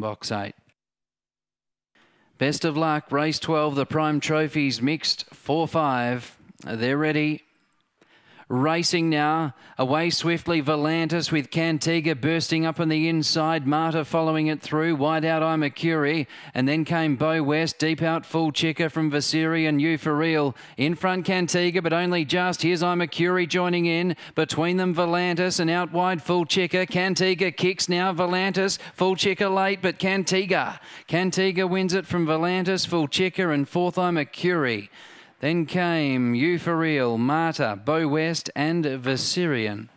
box 8. Best of luck, race 12, the Prime Trophies mixed 4 5. They're ready. Racing now, away swiftly, Volantis with Cantiga bursting up on the inside, Marta following it through, wide out I Mercury, and then came Bow West, deep out Full Chicker from Vasiri and Euphorial. In front Cantiga, but only just. Here's I Mercury joining in, between them Volantis and out wide Full Chicker. Cantiga kicks now, Volantis, Full Chicker late, but Cantiga. Cantiga wins it from Volantis, Full Chicker, and fourth Mercury. Then came Euphorial, Marta, Bow West, and Vasirian.